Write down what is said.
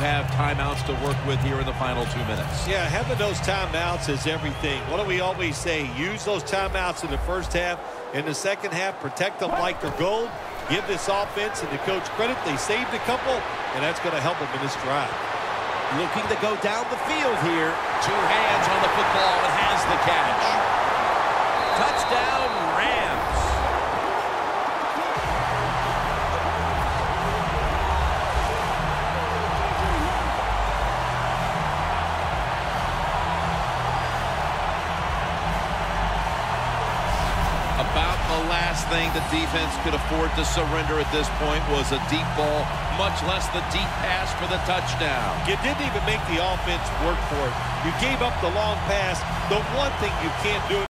have timeouts to work with here in the final two minutes. Yeah, having those timeouts is everything. What do we always say? Use those timeouts in the first half. In the second half, protect them like they're gold. Give this offense and the coach credit. They saved a couple, and that's going to help them in this drive. Looking to go down the field here. Two hands on the football the last thing the defense could afford to surrender at this point was a deep ball, much less the deep pass for the touchdown. You didn't even make the offense work for it. You gave up the long pass. The one thing you can't do